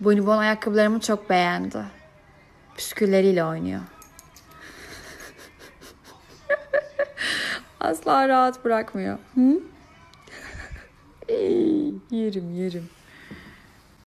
Bonibon ayakkabılarımı çok beğendi. Püskülleriyle oynuyor. Asla rahat bırakmıyor. Hı? Yerim yerim.